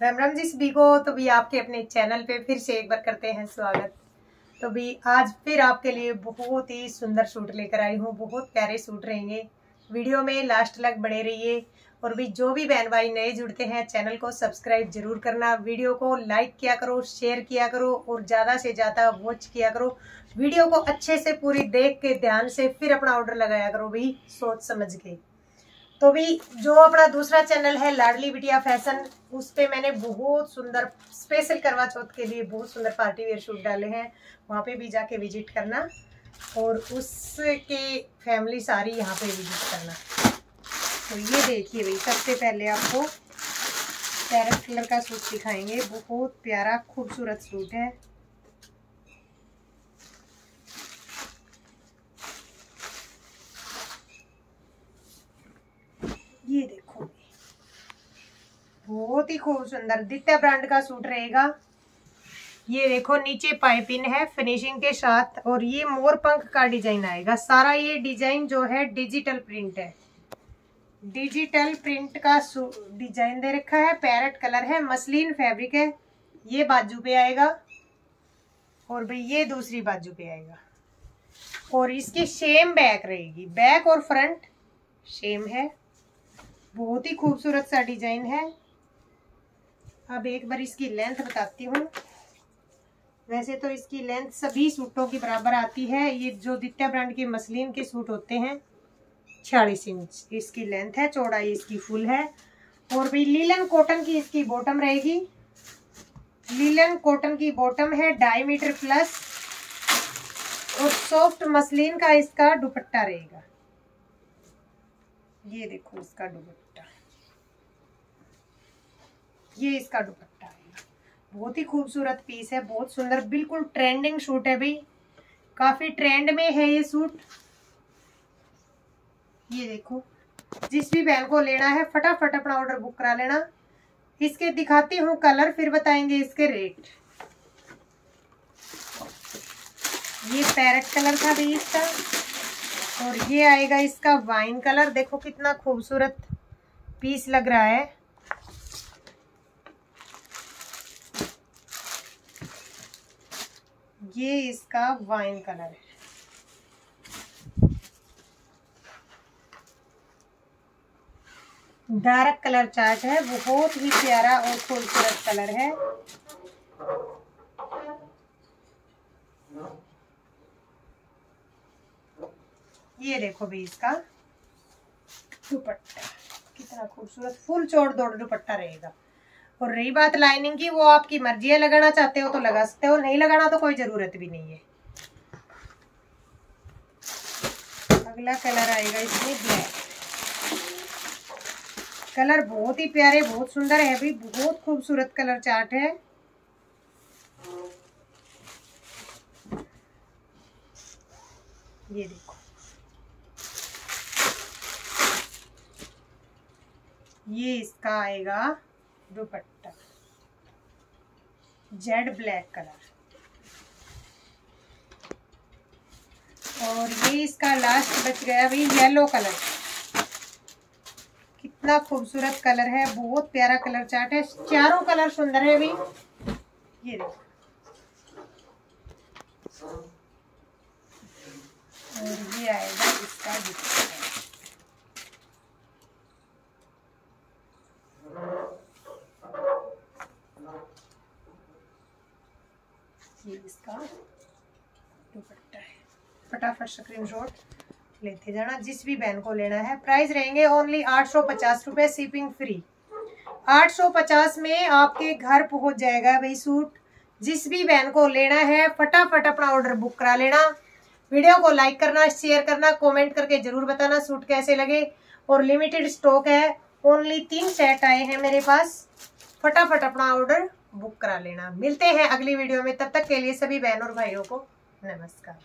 राम राम जी सभी को तो भी आपके अपने चैनल पे फिर से एक बार करते हैं स्वागत। तो भी आज फिर आपके लिए बहुत ही सुंदर सूट लेकर आई हूँ, बहुत प्यारे सूट रहेंगे। वीडियो में लास्ट तक बने रहिए और भी जो भी बहन भाई नए जुड़ते हैं, चैनल को सब्सक्राइब ज़रूर करना। वीडियो को लाइक किया करो, शेयर किया करो और ज़्यादा से ज़्यादा वॉच किया करो। वीडियो को अच्छे से पूरी देख के ध्यान से फिर अपना ऑर्डर लगाया करो भी, सोच समझ के। तो भी जो अपना दूसरा चैनल है, लाडली बिटिया फ़ैशन, उस पर मैंने बहुत सुंदर स्पेशल करवा चौथ के लिए बहुत सुंदर पार्टी वेयर शूट डाले हैं। वहाँ पे भी जाके विज़िट करना और उसके फैमिली सारी यहाँ पे विज़िट करना। तो ये देखिए भाई, सबसे पहले आपको पैरट कलर का सूट दिखाएँगे। बहुत प्यारा, खूबसूरत सूट है ये देखो बहुत ही खूब सुंदर दित्या ब्रांड का सूट रहेगा। ये देखो, नीचे पाइपिंग है, फिनिशिंग के साथ, और ये मोर पंख का डिज़ाइन आएगा। सारा ये डिज़ाइन जो है, डिजिटल प्रिंट है। डिजिटल प्रिंट का डिज़ाइन दे रखा है, पैरट कलर है, मसलिन फैब्रिक है। ये बाजू पे आएगा, और भाई ये दूसरी बाजू पे आएगा। और इसकी सेम बैक रहेगी, बैक और फ्रंट सेम है। बहुत ही खूबसूरत सा डिज़ाइन है। अब एक बार इसकी लेंथ बताती हूँ। वैसे तो इसकी लेंथ सभी सूटों की बराबर आती है। ये जो दित्या ब्रांड के मसलिन के सूट होते हैं, छियालीस इंच। इसकी लेंथ है, चौड़ाई इसकी फुल है। और भी लीलन कॉटन की इसकी बॉटम रहेगी। लीलन कॉटन की बॉटम है ढाई मीटर प्लस और सॉफ्ट मसलिन का इसका दुपट्टा रहेगा। ये देखो इसका दुपट्टा। ये इसका दुपट्टा है। बहुत ही खूबसूरत पीस है, बहुत सुंदर, बिल्कुल ट्रेंडिंग सूट है भाई। काफ़ी ट्रेंड में है ये सूट ये देखो, जिस भी बहन को लेना है, फटाफट अपना ऑर्डर बुक करा लेना। इसके दिखाती हूँ कलर फिर बताएँगे इसके रेट ये पैरट कलर था भाई इसका। और ये आएगा इसका वाइन कलर देखो कितना खूबसूरत पीस लग रहा है। ये इसका वाइन कलर है। डार्क कलर चार्ट है, बहुत ही प्यारा और खूबसूरत कलर है। ये देखो भी इसका दुपट्टा, कितना खूबसूरत, फुल चौड़ दौड़ दुपट्टा रहेगा। और रही बात लाइनिंग की, वो आपकी मर्ज़ी है लगाना चाहते हो तो लगा सकते हो नहीं लगाना तो कोई ज़रूरत भी नहीं है। अगला कलर आएगा इसमें ब्लैक कलर बहुत ही प्यारे, बहुत सुंदर है भी बहुत खूबसूरत कलर चार्ट है। ये देखो। ये इसका आएगा। दुपट्टा। Jet black colour. और ये इसका लास्ट बच गया भाई येलो कलर कितना खूबसूरत कलर है, बहुत प्यारा कलर चार्ट है, चारों कलर सुंदर है भी ये देखो। और ये आएगा इसका दुपट्टा ये इसका दुपट्टा है। फटाफट स्क्रीन शॉट लेते जाना। जिस भी बहन को लेना है प्राइस रहेंगे ओनली आठ सौ पचास रुपये शिपिंग फ्री आठ सौ पचास में आपके घर पहुँच जाएगा भाई सूट जिस भी बहन को लेना है, फटाफट अपना ऑर्डर बुक करा लेना। वीडियो को लाइक करना शेयर करना कमेंट करके ज़रूर बताना सूट कैसे लगे। और लिमिटेड स्टॉक है ओनली तीन सेट आए हैं मेरे पास। फटाफट अपना ऑर्डर बुक करा लेना। मिलते हैं अगली वीडियो में। तब तक के लिए सभी बहनों और भाइयों को नमस्कार।